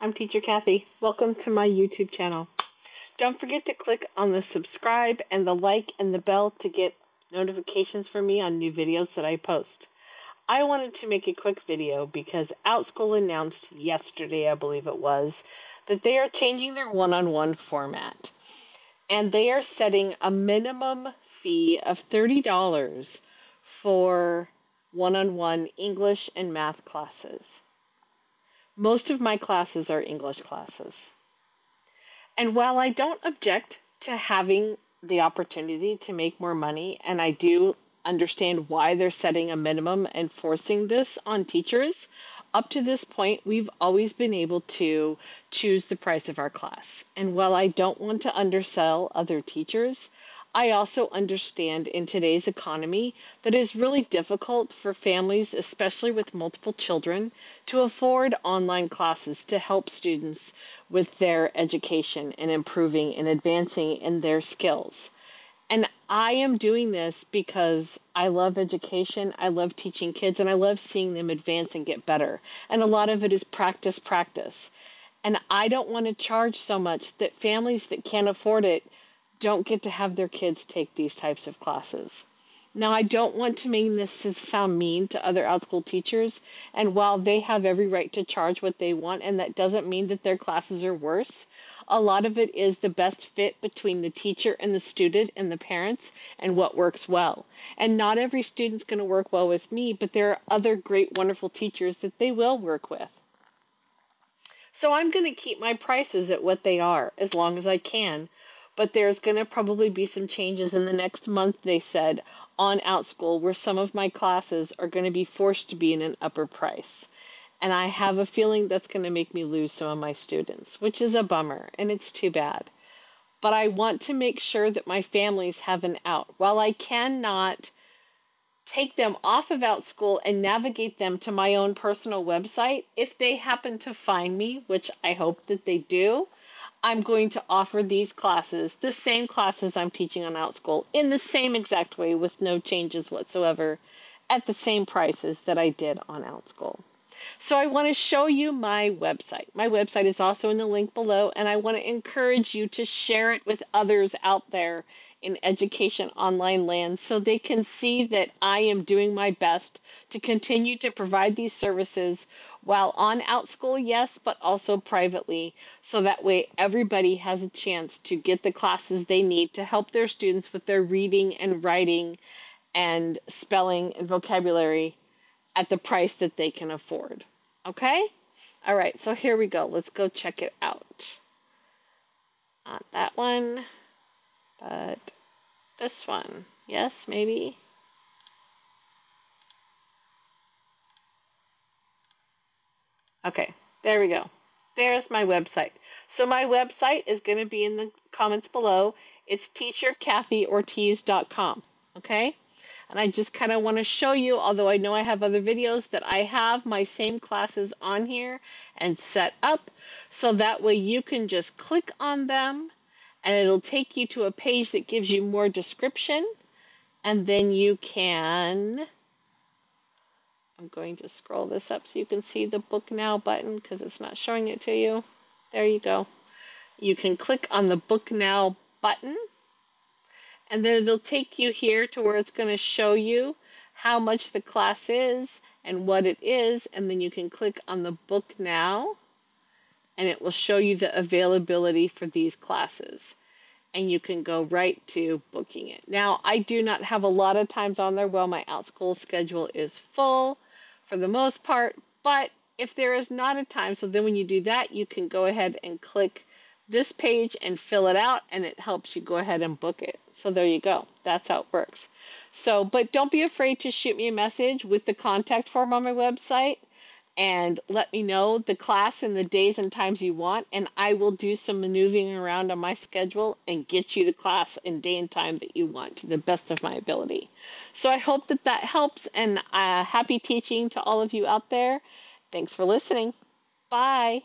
I'm Teacher Kathy. Welcome to my YouTube channel. Don't forget to click on the subscribe and the like and the bell to get notifications for me on new videos that I post. I wanted to make a quick video because Outschool announced yesterday, I believe it was, that they are changing their one on one format. And they are setting a minimum fee of $30 for one on one English and math classes. Most of my classes are English classes. And while I don't object to having the opportunity to make more money, and I do understand why they're setting a minimum and forcing this on teachers. Up to this point, we've always been able to choose the price of our class. And while I don't want to undersell other teachers, I also understand in today's economy that it is really difficult for families, especially with multiple children, to afford online classes to help students with their education and improving and advancing in their skills. And I am doing this because I love education, I love teaching kids, and I love seeing them advance and get better. And a lot of it is practice, practice. And I don't want to charge so much that families that can't afford it don't get to have their kids take these types of classes. Now, I don't want to make this sound mean to other Outschool teachers, and while they have every right to charge what they want, and that doesn't mean that their classes are worse, a lot of it is the best fit between the teacher and the student and the parents and what works well. And not every student's going to work well with me, but there are other great, wonderful teachers that they will work with. So I'm going to keep my prices at what they are as long as I can. But there's going to probably be some changes in the next month, they said, on Outschool, where some of my classes are going to be forced to be in an upper price. And I have a feeling that's going to make me lose some of my students, which is a bummer, and it's too bad. But I want to make sure that my families have an out. While I cannot take them off of Outschool and navigate them to my own personal website, if they happen to find me, which I hope that they do, I'm going to offer these classes, the same classes I'm teaching on Outschool, in the same exact way with no changes whatsoever, at the same prices that I did on Outschool. So I want to show you my website. My website is also in the link below, and I want to encourage you to share it with others out there in education online land so they can see that I am doing my best to continue to provide these services while on Outschool, yes, but also privately, so that way everybody has a chance to get the classes they need to help their students with their reading and writing and spelling and vocabulary at the price that they can afford. Okay? All right, so here we go. Let's go check it out. Not that one, but this one. Yes, maybe. Okay, there we go. There's my website. So my website is going to be in the comments below. It's teacherkathyortiz.com. Okay? And I just kind of want to show you, although I know I have other videos, that I have my same classes on here and set up. So that way you can just click on them and it'll take you to a page that gives you more description. And then you can, I'm going to scroll this up so you can see the book now button because it's not showing it to you. There you go. You can click on the book now button and then it'll take you here to where it's going to show you how much the class is and what it is and then you can click on the book now and it will show you the availability for these classes and you can go right to booking it. Now, I do not have a lot of times on there. Well, my Outschool schedule is full for the most part, but if there is not a time, so then when you do that, you can go ahead and click this page and fill it out and it helps you go ahead and book it. So there you go. That's how it works. So, but don't be afraid to shoot me a message with the contact form on my website and let me know the class and the days and times you want and I will do some maneuvering around on my schedule and get you the class and day and time that you want to the best of my ability. So I hope that that helps and uh, happy teaching to all of you out there. Thanks for listening. Bye.